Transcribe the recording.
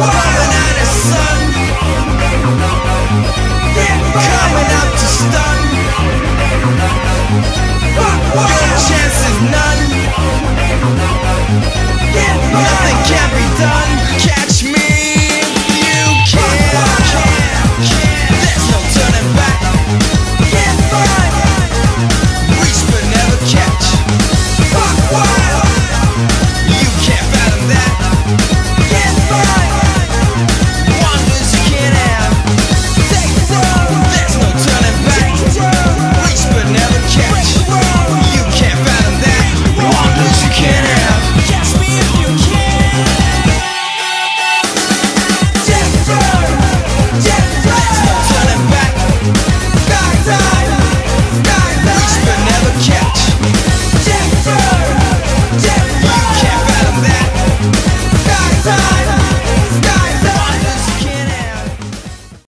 Coming